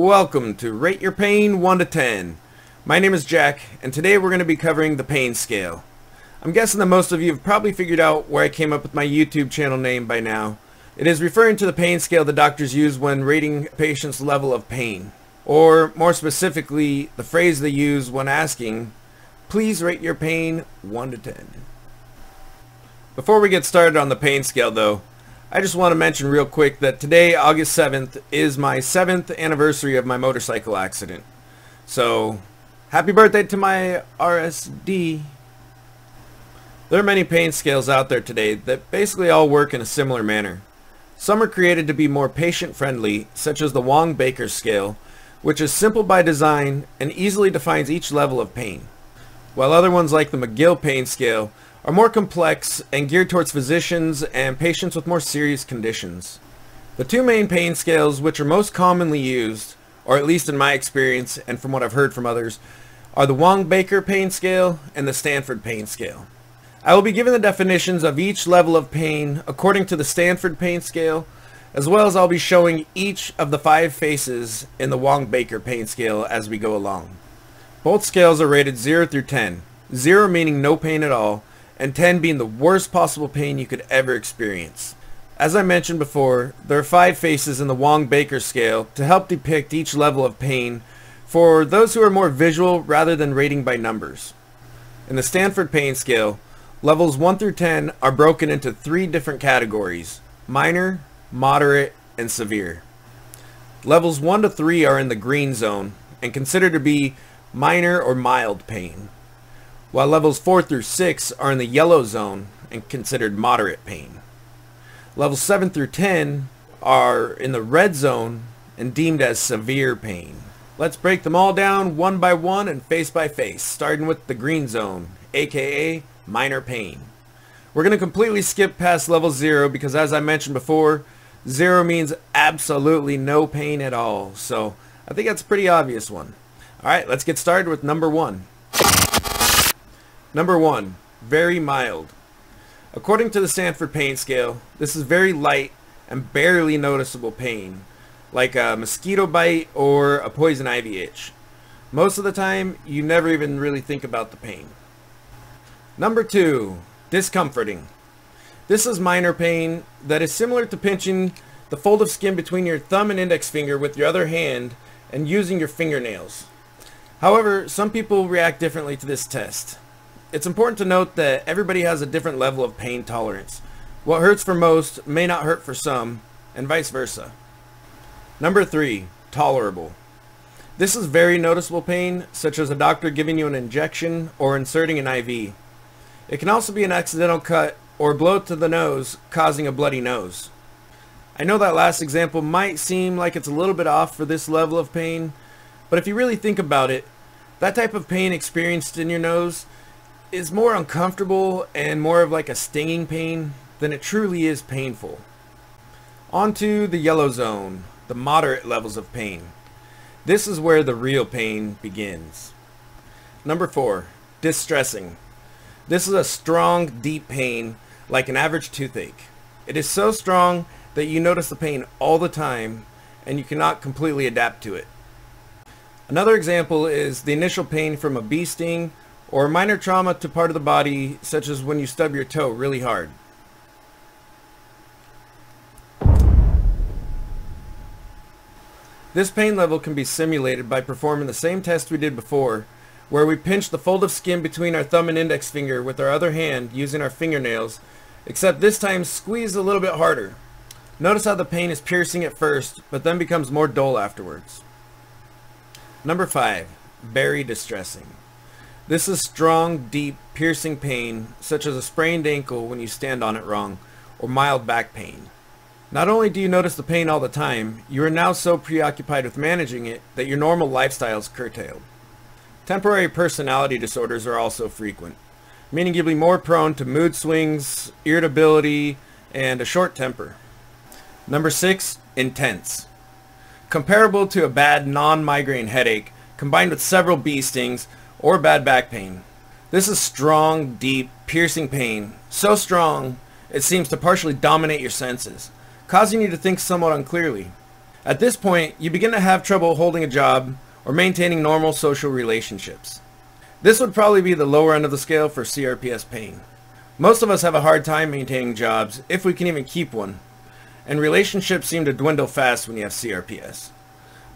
Welcome to Rate Your Pain 1 to 10. My name is Jack, and today we're going to be covering the pain scale. I'm guessing that most of you have probably figured out where I came up with my YouTube channel name by now. It is referring to the pain scale the doctors use when rating a patient's level of pain. Or, more specifically, the phrase they use when asking, please rate your pain 1 to 10. Before we get started on the pain scale though, I just want to mention real quick that today, August 7th, is my 7th anniversary of my motorcycle accident. So, happy birthday to my RSD. There are many pain scales out there today that basically all work in a similar manner. Some are created to be more patient-friendly, such as the Wong-Baker scale, which is simple by design and easily defines each level of pain. While other ones like the McGill pain scale are more complex and geared towards physicians and patients with more serious conditions. The two main pain scales which are most commonly used, or at least in my experience and from what I've heard from others, are the Wong-Baker pain scale and the Stanford pain scale. I will be giving the definitions of each level of pain according to the Stanford pain scale, as well as I'll be showing each of the five faces in the Wong-Baker pain scale as we go along. Both scales are rated 0 through 10, 0 meaning no pain at all, and 10 being the worst possible pain you could ever experience. As I mentioned before, there are five faces in the Wong-Baker scale to help depict each level of pain for those who are more visual rather than rating by numbers. In the Stanford pain scale, levels 1 through 10 are broken into three different categories, minor, moderate, and severe. Levels 1 to 3 are in the green zone and considered to be minor or mild pain while levels 4 through 6 are in the yellow zone and considered moderate pain. Levels 7 through 10 are in the red zone and deemed as severe pain. Let's break them all down one by one and face by face, starting with the green zone, aka minor pain. We're going to completely skip past level 0 because as I mentioned before, 0 means absolutely no pain at all, so I think that's a pretty obvious one. Alright, let's get started with number 1. Number one, very mild. According to the Stanford Pain Scale, this is very light and barely noticeable pain, like a mosquito bite or a poison ivy itch. Most of the time, you never even really think about the pain. Number two, discomforting. This is minor pain that is similar to pinching the fold of skin between your thumb and index finger with your other hand and using your fingernails. However, some people react differently to this test. It's important to note that everybody has a different level of pain tolerance. What hurts for most may not hurt for some, and vice versa. Number 3. Tolerable. This is very noticeable pain, such as a doctor giving you an injection or inserting an IV. It can also be an accidental cut or blow to the nose, causing a bloody nose. I know that last example might seem like it's a little bit off for this level of pain, but if you really think about it, that type of pain experienced in your nose is more uncomfortable and more of like a stinging pain than it truly is painful. On to the yellow zone, the moderate levels of pain. This is where the real pain begins. Number 4. Distressing. This is a strong, deep pain like an average toothache. It is so strong that you notice the pain all the time and you cannot completely adapt to it. Another example is the initial pain from a bee sting or minor trauma to part of the body, such as when you stub your toe really hard. This pain level can be simulated by performing the same test we did before, where we pinch the fold of skin between our thumb and index finger with our other hand using our fingernails, except this time squeeze a little bit harder. Notice how the pain is piercing at first, but then becomes more dull afterwards. Number 5. Very distressing. This is strong, deep, piercing pain, such as a sprained ankle when you stand on it wrong, or mild back pain. Not only do you notice the pain all the time, you are now so preoccupied with managing it that your normal lifestyle is curtailed. Temporary personality disorders are also frequent, meaning you'll be more prone to mood swings, irritability, and a short temper. Number 6. Intense. Comparable to a bad non-migraine headache, combined with several bee stings, or bad back pain. This is strong, deep, piercing pain, so strong it seems to partially dominate your senses, causing you to think somewhat unclearly. At this point, you begin to have trouble holding a job or maintaining normal social relationships. This would probably be the lower end of the scale for CRPS pain. Most of us have a hard time maintaining jobs, if we can even keep one, and relationships seem to dwindle fast when you have CRPS.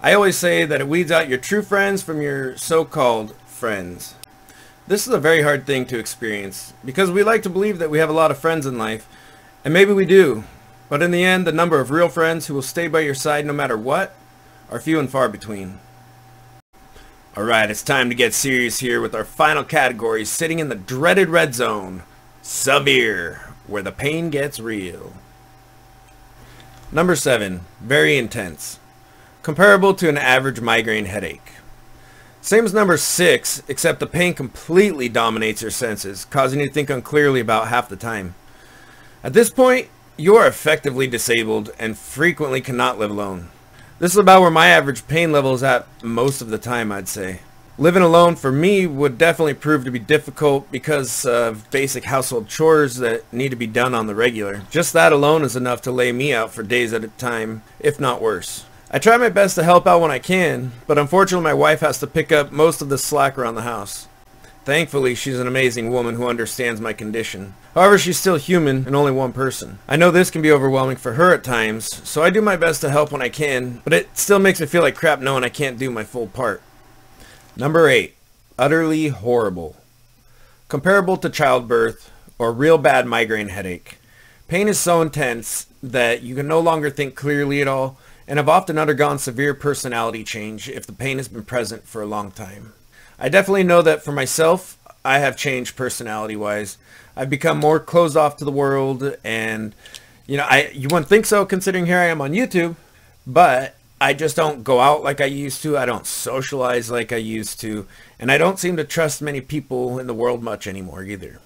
I always say that it weeds out your true friends from your so-called friends. This is a very hard thing to experience because we like to believe that we have a lot of friends in life, and maybe we do, but in the end the number of real friends who will stay by your side no matter what are few and far between. Alright, it's time to get serious here with our final category sitting in the dreaded red zone, severe, where the pain gets real. Number 7, very intense. Comparable to an average migraine headache. Same as number 6, except the pain completely dominates your senses, causing you to think unclearly about half the time. At this point, you are effectively disabled and frequently cannot live alone. This is about where my average pain level is at most of the time, I'd say. Living alone for me would definitely prove to be difficult because of basic household chores that need to be done on the regular. Just that alone is enough to lay me out for days at a time, if not worse. I try my best to help out when I can, but unfortunately my wife has to pick up most of the slack around the house. Thankfully, she's an amazing woman who understands my condition. However, she's still human and only one person. I know this can be overwhelming for her at times, so I do my best to help when I can, but it still makes me feel like crap knowing I can't do my full part. Number 8. Utterly horrible. Comparable to childbirth or real bad migraine headache. Pain is so intense that you can no longer think clearly at all and have often undergone severe personality change if the pain has been present for a long time. I definitely know that for myself, I have changed personality-wise. I've become more closed off to the world, and you know, I you wouldn't think so considering here I am on YouTube, but I just don't go out like I used to. I don't socialize like I used to, and I don't seem to trust many people in the world much anymore either.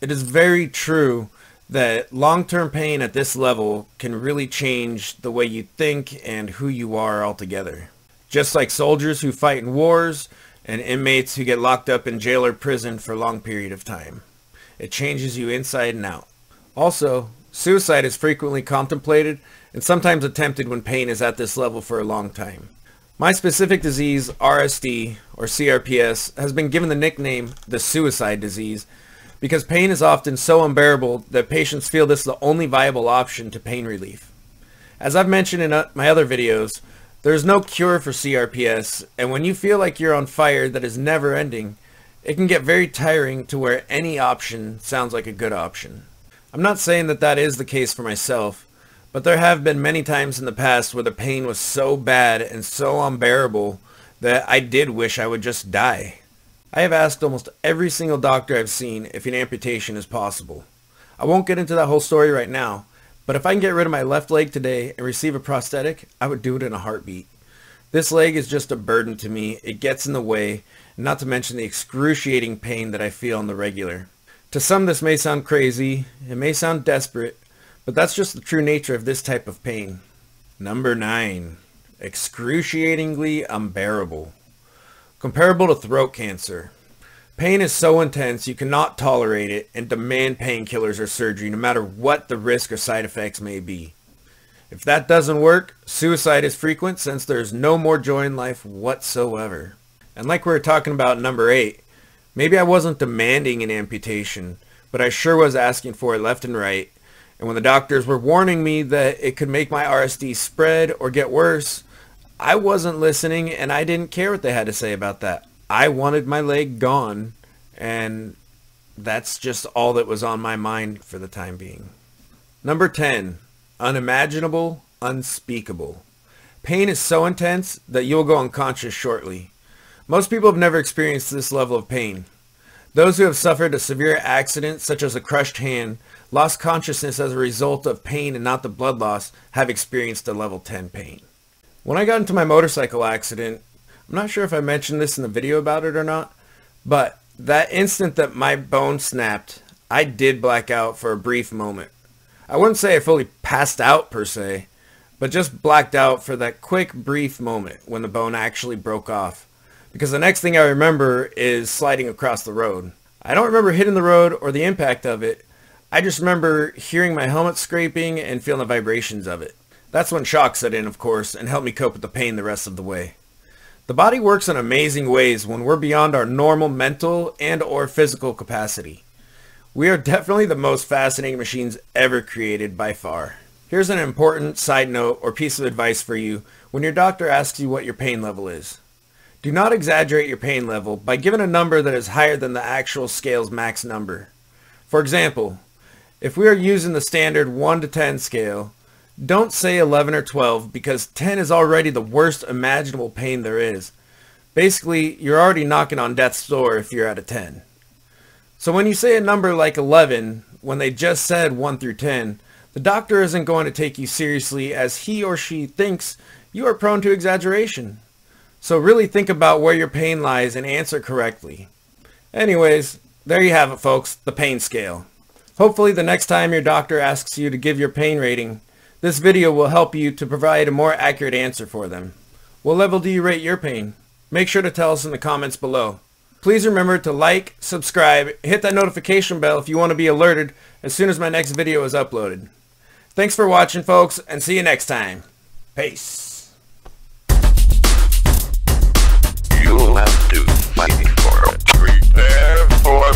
It is very true that long-term pain at this level can really change the way you think and who you are altogether. Just like soldiers who fight in wars and inmates who get locked up in jail or prison for a long period of time. It changes you inside and out. Also, suicide is frequently contemplated and sometimes attempted when pain is at this level for a long time. My specific disease, RSD, or CRPS, has been given the nickname the suicide disease because pain is often so unbearable that patients feel this is the only viable option to pain relief. As I've mentioned in uh, my other videos, there is no cure for CRPS, and when you feel like you're on fire that is never ending, it can get very tiring to where any option sounds like a good option. I'm not saying that that is the case for myself, but there have been many times in the past where the pain was so bad and so unbearable that I did wish I would just die. I have asked almost every single doctor I've seen if an amputation is possible. I won't get into that whole story right now, but if I can get rid of my left leg today and receive a prosthetic, I would do it in a heartbeat. This leg is just a burden to me. It gets in the way, not to mention the excruciating pain that I feel on the regular. To some this may sound crazy, it may sound desperate, but that's just the true nature of this type of pain. Number 9. Excruciatingly unbearable. Comparable to throat cancer. Pain is so intense you cannot tolerate it and demand painkillers or surgery no matter what the risk or side effects may be. If that doesn't work, suicide is frequent since there is no more joy in life whatsoever. And like we were talking about number 8, maybe I wasn't demanding an amputation, but I sure was asking for it left and right. And when the doctors were warning me that it could make my RSD spread or get worse, I wasn't listening and I didn't care what they had to say about that. I wanted my leg gone and that's just all that was on my mind for the time being. Number 10, unimaginable, unspeakable. Pain is so intense that you'll go unconscious shortly. Most people have never experienced this level of pain. Those who have suffered a severe accident, such as a crushed hand, lost consciousness as a result of pain and not the blood loss, have experienced a level 10 pain. When I got into my motorcycle accident, I'm not sure if I mentioned this in the video about it or not, but that instant that my bone snapped, I did black out for a brief moment. I wouldn't say I fully passed out per se, but just blacked out for that quick brief moment when the bone actually broke off. Because the next thing I remember is sliding across the road. I don't remember hitting the road or the impact of it. I just remember hearing my helmet scraping and feeling the vibrations of it. That's when shock set in, of course, and helped me cope with the pain the rest of the way. The body works in amazing ways when we're beyond our normal mental and or physical capacity. We are definitely the most fascinating machines ever created by far. Here's an important side note or piece of advice for you when your doctor asks you what your pain level is. Do not exaggerate your pain level by giving a number that is higher than the actual scale's max number. For example, if we are using the standard 1 to 10 scale, don't say 11 or 12 because 10 is already the worst imaginable pain there is. Basically, you're already knocking on death's door if you're at a 10. So when you say a number like 11, when they just said 1 through 10, the doctor isn't going to take you seriously as he or she thinks you are prone to exaggeration. So really think about where your pain lies and answer correctly. Anyways, there you have it folks, the pain scale. Hopefully the next time your doctor asks you to give your pain rating, this video will help you to provide a more accurate answer for them. What level do you rate your pain? Make sure to tell us in the comments below. Please remember to like, subscribe, hit that notification bell if you want to be alerted as soon as my next video is uploaded. Thanks for watching folks and see you next time. Peace. You'll have to fight for prepare for